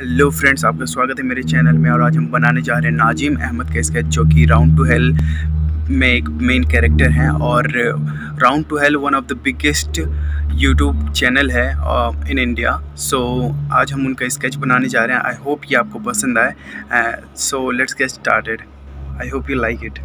Hello friends, आपका स्वागत है मेरे चैनल में और आज हम बनाने जा रहे हैं नाजिम अहमद का स्केच जो कि राउंड टू हेल में एक मेन कैरेक्टर हैं और round two hell one of the biggest YouTube channel है इन इंडिया सो आज हम उनका स्केच बनाने जा रहे हैं। आई होप ये आपको पसंद आए। So let's get started I hope you like it